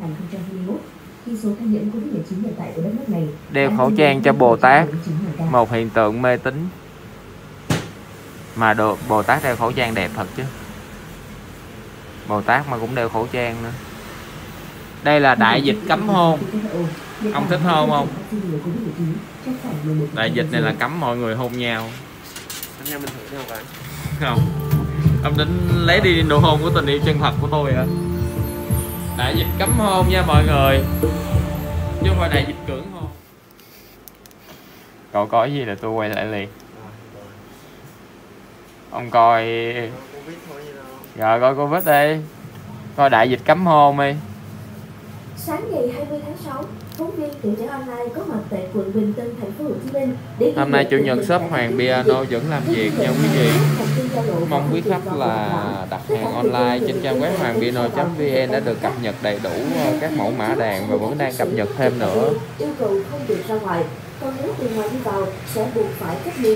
2021 khi số ca nhiễm Covid-19 hiện tại của đất nước này đeo khẩu trang cho Bồ Tát. 149.000 ca. một hiện tượng mê tín. Mà đồ Bồ Tát đeo khẩu trang đẹp thật chứ. Bồ Tát mà cũng đeo khẩu trang nữa. Đây là đại dịch cấm hôn. Ông thích hôn không? đại dịch này là cấm mọi người hôn nhau. Anh em mình thử nhau cái không. Ông định lấy đi nụ hôn của tình yêu chân thật của tôi à đại dịch cấm hôn nha mọi người. Chứ không phải đại dịch cưỡng hôn. Cậu có gì là tôi quay lại liền. Ông coi. Rồi coi covid đi. Coi đại dịch cấm hôn đi. Sáng ngày 20 tháng 6, phóng viên tuổi trẻ online có mặt tại quận Bình Tân, thành phố Hồ Chí Minh để hôm nay chủ nhật shop Hoàng Piano vẫn làm việc nha quý vị mong quý khách là đặt hàng online trên trang web hoàngbino.vn đã được cập nhật đầy đủ ờ, các mẫu mã đàn và vẫn đang cập nhật thêm nữa. Yêu cầu không được ra ngoài, còn nếu từ ngoài đi vào sẽ buộc phải cách ly.